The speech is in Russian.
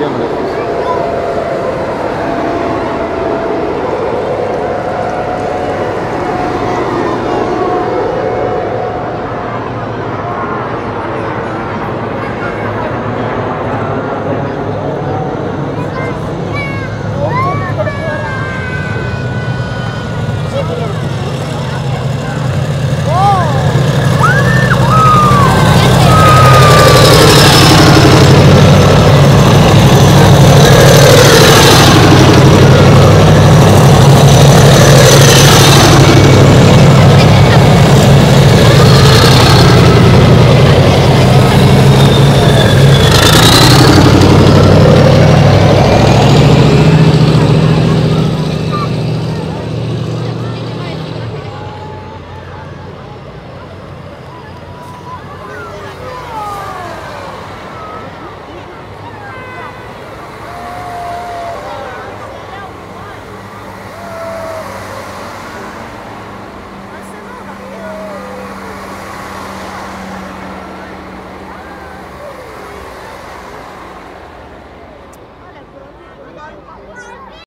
землях.